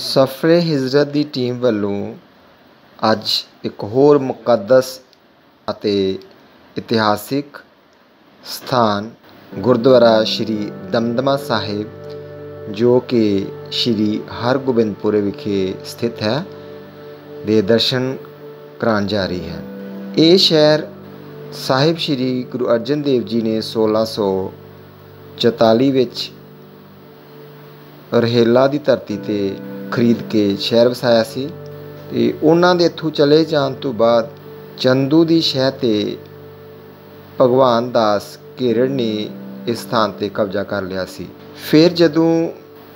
ਸਫਰੇ ਹਿਜਰਤ ਦੀ team ਵੱਲੋਂ ਅੱਜ ਇੱਕ ਹੋਰ ਮੁਕੱਦਸ ਅਤੇ ਇਤਿਹਾਸਿਕ ਸਥਾਨ ਗੁਰਦੁਆਰਾ ਸ਼੍ਰੀ ਦਮਦਮਾ ਸਾਹਿਬ, ਜੋ ਕਿ ਸ਼੍ਰੀ ਹਰਗੋਬਿੰਦਪੁਰ ਵਿਖੇ ਸਥਿਤ ਹੈ, ਦੇ ਦਰਸ਼ਨ ਕਰਾਉਣ ਜਾ ਰਹੀ ਹੈ। ਇਹ ਸ਼ਹਿਰ ਸਾਹਿਬ ਸ਼੍ਰੀ ਗੁਰੂ ਅਰਜਨ ਦੇਵ ਜੀ ਨੇ 1644 ਵਿੱਚ ਰਹਿਲਾ ਦੀ ਧਰਤੀ ਤੇ ਖਰੀਦ ਕੇ ਸ਼ਹਿਰ ਵਸਾਇਆ ਸੀ ਤੇ ਉਹਨਾਂ ਦੇ ਇੱਥੋਂ ਚਲੇ ਜਾਣ ਤੋਂ ਬਾਅਦ ਚੰਦੂ ਦੀ ਸ਼ਹਿ ਤੇ ਭਗਵਾਨ ਦਾਸ ਘੇਰੜ ਨੇ ਇਸ ਸਥਾਨ ਤੇ ਕਬਜ਼ਾ ਕਰ ਲਿਆ ਸੀ। ਫਿਰ ਜਦੋਂ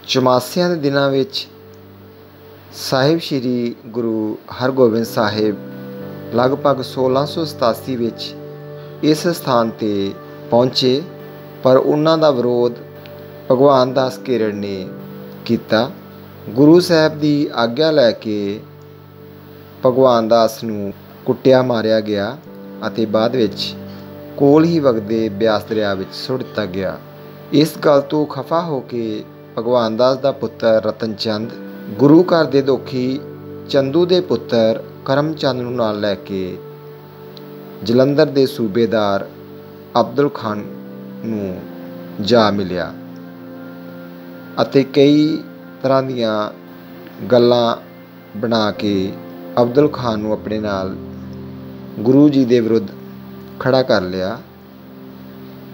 ਚਮਾਸਿਆਂ ਦੇ ਦਿਨਾਂ ਵਿੱਚ ਸਾਹਿਬ ਸ੍ਰੀ ਗੁਰੂ ਹਰਗੋਬਿੰਦ ਸਾਹਿਬ ਲਗਭਗ 1687 ਵਿੱਚ ਇਸ ਸਥਾਨ ਤੇ ਪਹੁੰਚੇ, ਪਰ ਉਹਨਾਂ ਦਾ ਵਿਰੋਧ ਭਗਵਾਨ ਦਾਸ ਕੇਰੜ ਨੇ ਕੀਤਾ। ਗੁਰੂ ਸਾਹਿਬ ਦੀ ਆਗਿਆ ਲੈ ਕੇ ਭਗਵਾਨ ਦਾਸ ਨੂੰ ਕੁੱਟਿਆ, ਮਾਰਿਆ ਗਿਆ ਅਤੇ ਬਾਅਦ ਵਿੱਚ ਕੋਲ ਹੀ ਵਗਦੇ ਬਿਆਸ ਦਰਿਆ ਵਿੱਚ ਸੁੱਟ ਦਿੱਤਾ ਗਿਆ। ਇਸ ਗੱਲ ਤੋਂ ਖਫਾ ਹੋ ਕੇ ਭਗਵਾਨ ਦਾਸ ਦਾ ਪੁੱਤਰ ਰਤਨ ਚੰਦ ਗੁਰੂ ਘਰ ਦੇ ਦੋਖੀ ਚੰਦੂ ਦੇ ਪੁੱਤਰ ਕਰਮਚੰਦ ਨੂੰ ਨਾਲ ਲੈ ਕੇ ਜਲੰਧਰ ਦੇ ਸੂਬੇਦਾਰ ਅਬਦੁਲ ਖਾਨ ਨੂੰ ਜਾ ਮਿਲਿਆ ਅਤੇ ਕਈ ਤਰ੍ਹਾਂ ਦੀਆਂ ਗੱਲਾਂ ਬਣਾ ਕੇ ਅਬਦੁਲ ਖਾਨ ਨੂੰ ਆਪਣੇ ਨਾਲ ਗੁਰੂ ਜੀ ਦੇ ਵਿਰੁੱਧ ਖੜਾ ਕਰ ਲਿਆ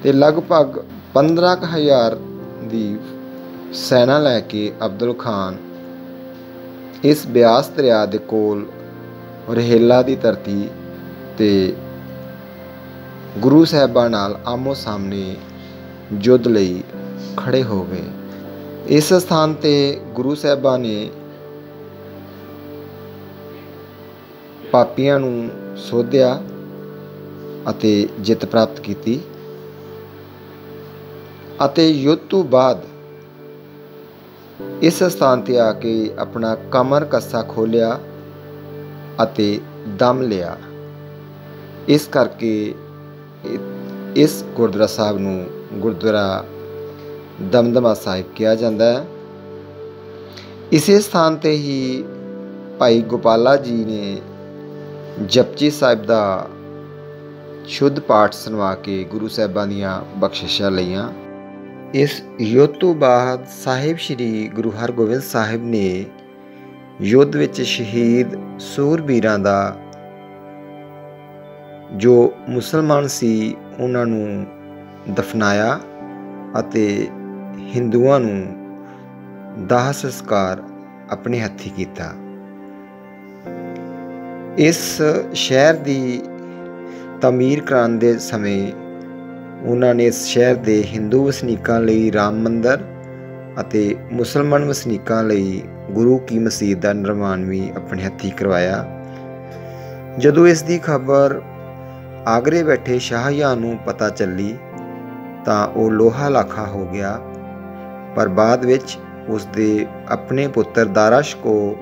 ਤੇ ਲਗਭਗ 15000 ਦੀ ਸੈਨਾ ਲੈ ਕੇ ਅਬਦੁਲ ਖਾਨ ਇਸ ਬਿਆਸ ਦਰਿਆ ਦੇ ਕੋਲ ਰਹਿਲਾ ਦੀ ਧਰਤੀ ਤੇ ਗੁਰੂ ਸਾਹਿਬਾਂ ਨਾਲ ਆਮੋ ਸਾਹਮਣੇ ਯੁੱਧ ਲਈ ਖੜੇ ਹੋ ਗਏ। ਇਸ ਸਥਾਨ ਤੇ ਗੁਰੂ ਸਾਹਿਬਾਂ ਨੇ ਪਾਪੀਆਂ ਨੂੰ ਸੋਧਿਆ ਅਤੇ ਜਿੱਤ ਪ੍ਰਾਪਤ ਕੀਤੀ ਅਤੇ ਯੁੱਧ ਤੋਂ ਬਾਅਦ ਇਸ ਸਥਾਨ ਤੇ ਆ ਕੇ ਆਪਣਾ ਕਮਰ ਕੱਸਾ ਖੋਲਿਆ ਅਤੇ ਦਮ ਲਿਆ। ਇਸ ਕਰਕੇ ਇਸ ਗੁਰਦੁਆਰਾ ਸਾਹਿਬ ਨੂੰ ਗੁਰਦੁਆਰਾ ਦਮਦਮਾ ਸਾਹਿਬ ਕਿਹਾ ਜਾਂਦਾ ਹੈ। ਇਸੇ ਸਥਾਨ ਤੇ ਹੀ ਭਾਈ ਗੋਪਾਲਾ ਜੀ ਨੇ ਜਪਜੀ ਸਾਹਿਬ ਦਾ ਸ਼ੁੱਧ ਪਾਠ ਸੁਣਵਾ ਕੇ ਗੁਰੂ ਸਾਹਿਬਾਂ ਦੀਆਂ ਬਖਸ਼ਿਸ਼ਾਂ ਲਈਆਂ। ਇਸ ਯੁੱਧ ਤੋਂ ਬਾਅਦ ਸਾਹਿਬ ਸ੍ਰੀ ਗੁਰੂ ਹਰਗੋਬਿੰਦ ਸਾਹਿਬ ਨੇ ਯੁੱਧ ਵਿੱਚ ਸ਼ਹੀਦ ਸੂਰਬੀਰਾਂ ਦਾ ਜੋ ਮੁਸਲਮਾਨ ਸੀ, ਉਹਨਾਂ ਨੂੰ ਦਫਨਾਇਆ ਅਤੇ ਹਿੰਦੂਆਂ ਨੂੰ ਦਾਹ ਸੰਸਕਾਰ ਆਪਣੇ ਹੱਥੀ ਕੀਤਾ। ਇਸ ਸ਼ਹਿਰ ਦੀ ਤਾਮੀਰ ਕਰਾਉਣ ਦੇ ਸਮੇਂ ਉਹਨਾਂ ਨੇ ਇਸ ਸ਼ਹਿਰ ਦੇ ਹਿੰਦੂ ਵਸਨੀਕਾਂ ਲਈ ਰਾਮ ਮੰਦਰ ਅਤੇ ਮੁਸਲਮਾਨ ਵਸਨੀਕਾਂ ਲਈ ਗੁਰੂ ਕੀ ਮਸਜਿਦ ਦਾ ਨਿਰਮਾਣ ਵੀ ਆਪਣੇ ਹੱਥੀ ਕਰਵਾਇਆ। ਜਦੋਂ ਇਸ ਦੀ ਖਬਰ ਆਗਰੇ ਬੈਠੇ ਸ਼ਾਹਜਹਾਂ ਨੂੰ ਪਤਾ ਚੱਲੀ ਤਾਂ ਉਹ ਲੋਹਾ ਲਾਖਾ ਹੋ ਗਿਆ ਪਰ ਬਾਅਦ ਵਿੱਚ ਉਸ ਦੇ ਆਪਣੇ ਪੁੱਤਰ ਦਾਰਾਸ਼ਕੋ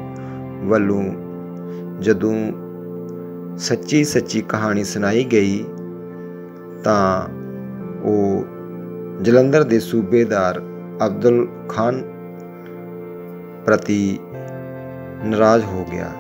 ਵੱਲੋਂ ਜਦੋਂ ਸੱਚੀ ਸੱਚੀ ਕਹਾਣੀ ਸੁਣਾਈ ਗਈ, ਤਾਂ ਉਹ ਜਲੰਧਰ ਦੇ ਸੂਬੇਦਾਰ ਅਬਦੁਲ ਖਾਨ ਪ੍ਰਤੀ ਨਾਰਾਜ਼ ਹੋ ਗਿਆ।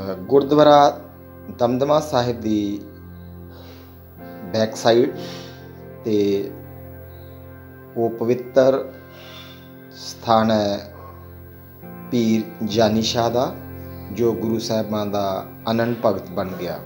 ਗੁਰਦੁਆਰਾ ਦਮਦਮਾ ਸਾਹਿਬ ਦੀ ਬੈਕ ਸਾਈਡ ਤੇ ਉਹ ਪਵਿੱਤਰ ਸਥਾਨ ਹੈ ਪੀਰ ਜਾਨੀ ਸ਼ਾਹ ਦਾ, ਜੋ ਗੁਰੂ ਸਾਹਿਬਾਂ ਦਾ ਅਨੰਨ ਭਗਤ ਬਣ ਗਿਆ।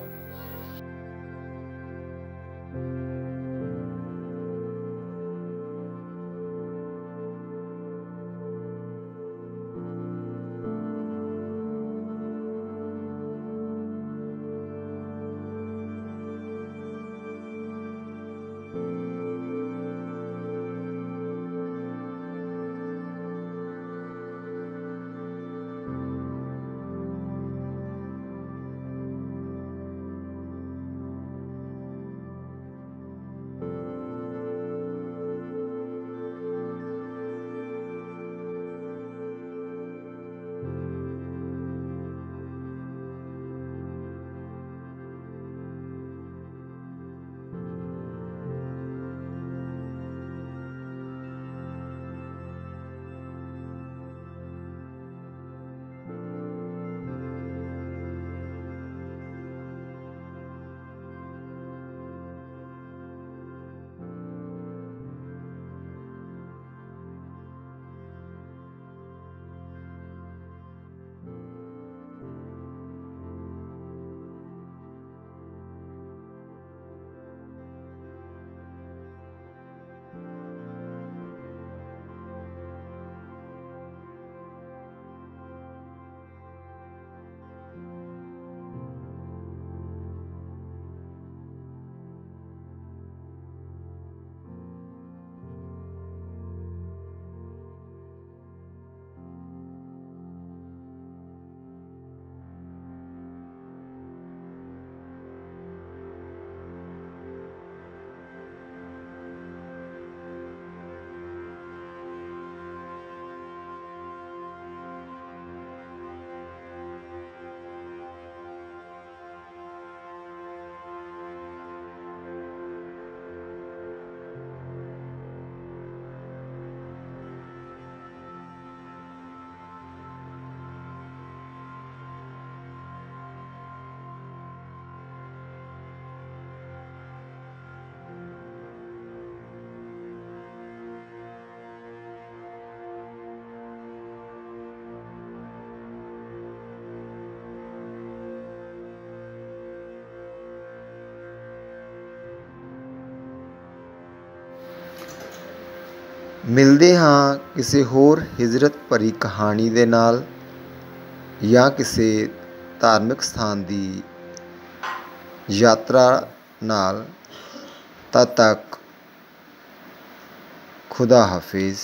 ਮਿਲਦੇ ਹਾਂ ਕਿਸੇ ਹੋਰ ਹਿਜਰਤ ਭਰੀ ਕਹਾਣੀ ਦੇ ਨਾਲ ਜਾਂ ਕਿਸੇ ਧਾਰਮਿਕ ਸਥਾਨ ਦੀ ਯਾਤਰਾ ਨਾਲ। ਤਦ ਤੱਕ ਖੁਦਾ ਹਾਫਿਜ਼।